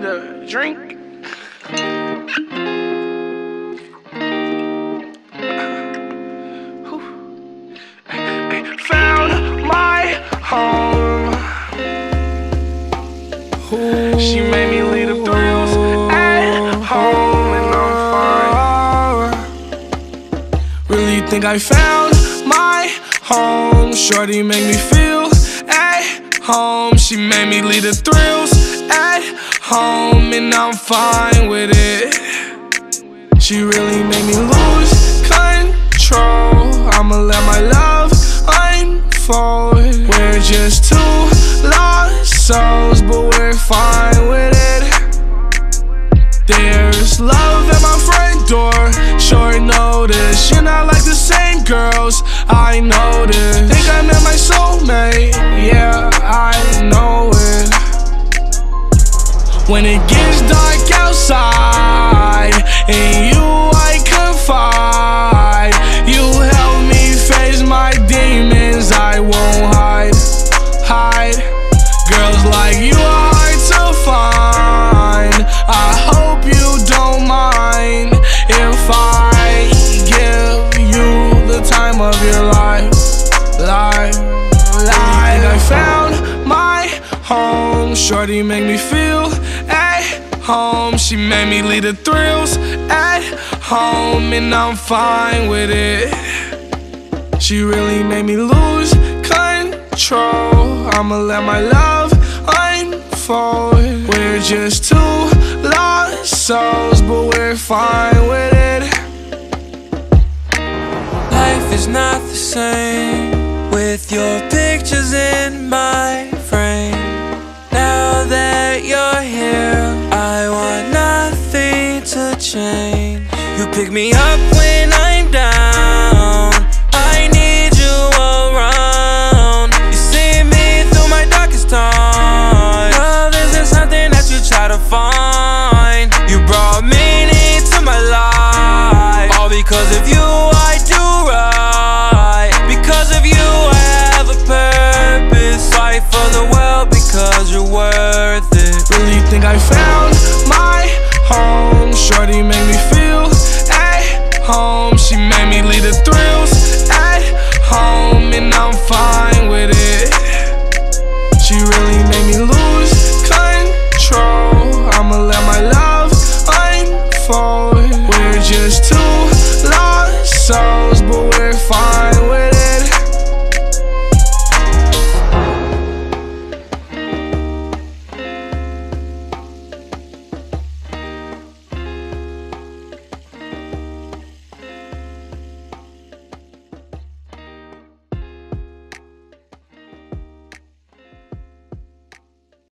need a drink. Found my home. She made me leave the thrills at home, and I'm fine. Really think I found my home. Shorty make me feel at home. She made me leave the thrills home, and I'm fine with it. She really made me lose control. I'ma let my love unfold. We're just two lost souls, but we're fine with it. There's love at my front door. Short notice, you're not like the same girls. I know gets dark outside, and you I confide. You help me face my demons. I won't hide, hide. Girls like you are hard to find. I hope you don't mind if I give you the time of your life, life, life. I found my home. Shorty make me feel home. She made me leave the thrills at home, and I'm fine with it. She really made me lose control. I'ma let my love unfold. We're just two lost souls, but we're fine with it. Life is not the same with your pictures in my change. You pick me up when I'm down. I need you around. You see me through my darkest times. Love isn't something that you try to find. You brought meaning to my life. All because of you, I do right. Because of you, I have a purpose. Fight for the world because you're worth it. Really think I found